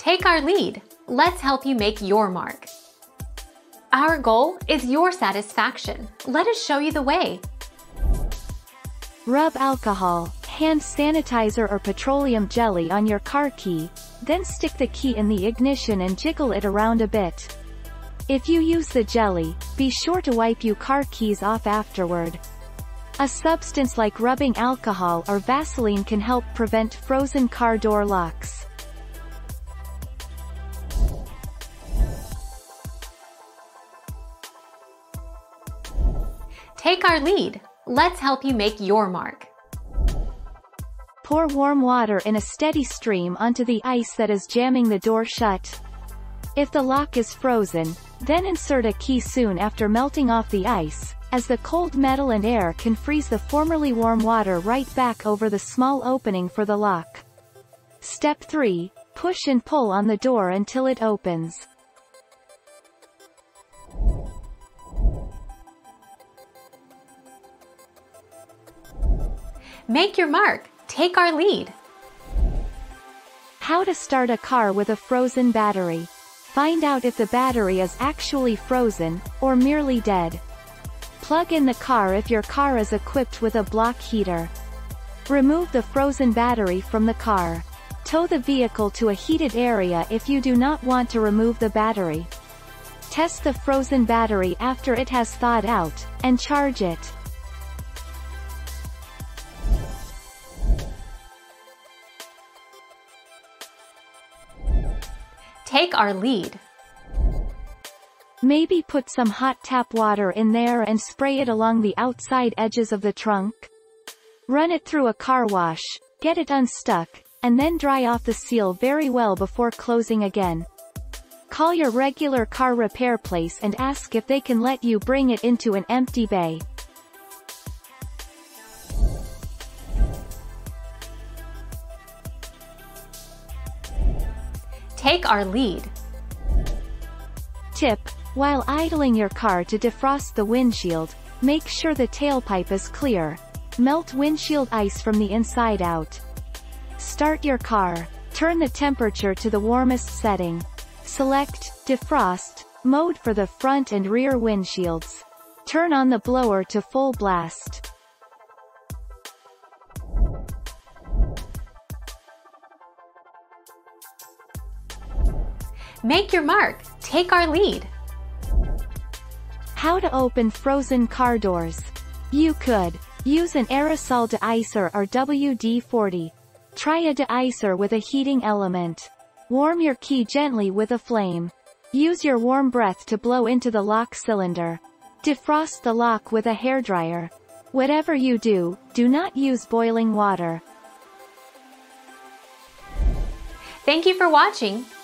Take our lead. Let's help you make your mark. Our goal is your satisfaction. Let us show you the way. Rub alcohol, hand sanitizer or petroleum jelly on your car key, then stick the key in the ignition and jiggle it around a bit. If you use the jelly, be sure to wipe your car keys off afterward. A substance like rubbing alcohol or Vaseline can help prevent frozen car door locks. Take our lead. Let's help you make your mark. Pour warm water in a steady stream onto the ice that is jamming the door shut. If the lock is frozen, then insert a key soon after melting off the ice, as the cold metal and air can freeze the formerly warm water right back over the small opening for the lock. Step 3. Push and pull on the door until it opens. Make your mark. Take our lead. How to start a car with a frozen battery. Find out if the battery is actually frozen, or merely dead. Plug in the car if your car is equipped with a block heater. Remove the frozen battery from the car. Tow the vehicle to a heated area if you do not want to remove the battery. Test the frozen battery after it has thawed out, and charge it. Take our lead. Maybe put some hot tap water in there and spray it along the outside edges of the trunk. Run it through a car wash, get it unstuck, and then dry off the seal very well before closing again. Call your regular car repair place and ask if they can let you bring it into an empty bay. Take our lead. Tip, while idling your car to defrost the windshield, make sure the tailpipe is clear. Melt windshield ice from the inside out. Start your car. Turn the temperature to the warmest setting. Select Defrost mode for the front and rear windshields. Turn on the blower to full blast. Make your mark. Take our lead. How to open frozen car doors. You could use an aerosol deicer or WD-40. Try a deicer with a heating element. Warm your key gently with a flame. Use your warm breath to blow into the lock cylinder. Defrost the lock with a hairdryer. Whatever you do, do not use boiling water. Thank you for watching.